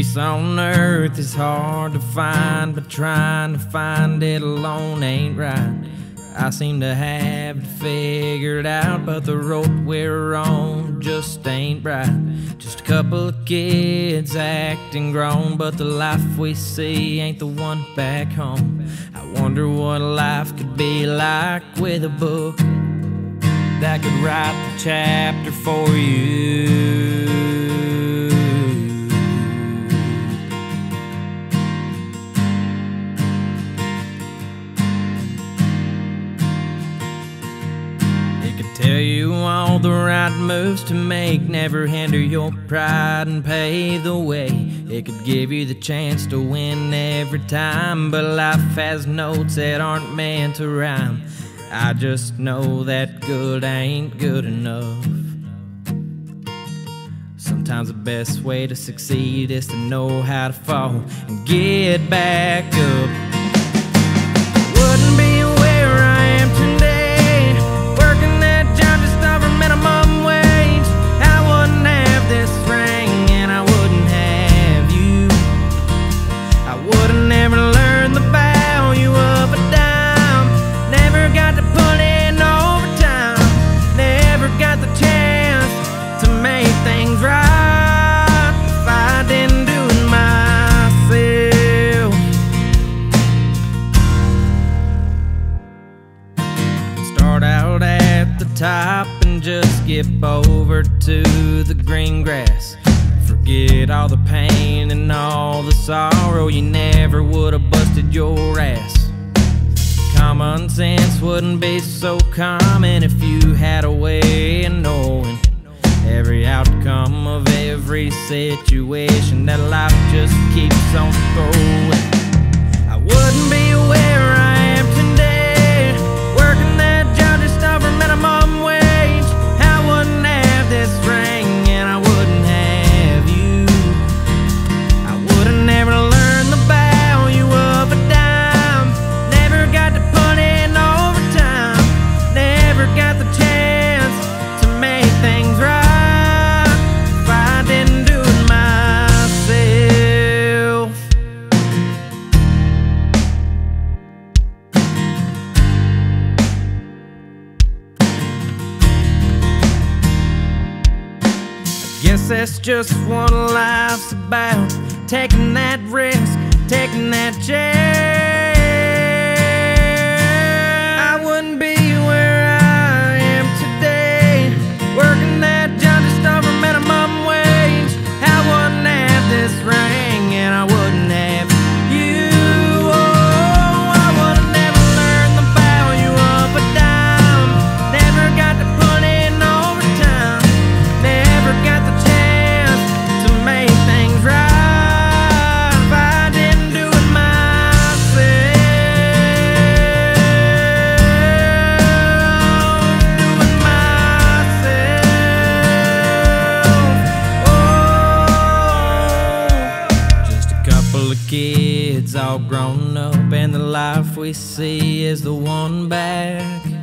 Peace on earth is hard to find, but trying to find it alone ain't right. I seem to have it figured out, but the road we're on just ain't right. Just a couple of kids acting grown, but the life we see ain't the one back home. I wonder what life could be like with a book that could write the chapter for you. Tell you all the right moves to make, never hinder your pride and pave the way. It could give you the chance to win every time, but life has notes that aren't meant to rhyme. I just know that good ain't good enough. Sometimes the best way to succeed is to know how to fall and get back up. At the top and just skip over to the green grass. Forget all the pain and all the sorrow. You never would have busted your ass. Common sense wouldn't be so common if you had a way of knowing every outcome of every situation that life just keeps on Guess that's just what life's about. Taking that risk, taking that chance. Couple of kids all grown up, and the life we see is the one back.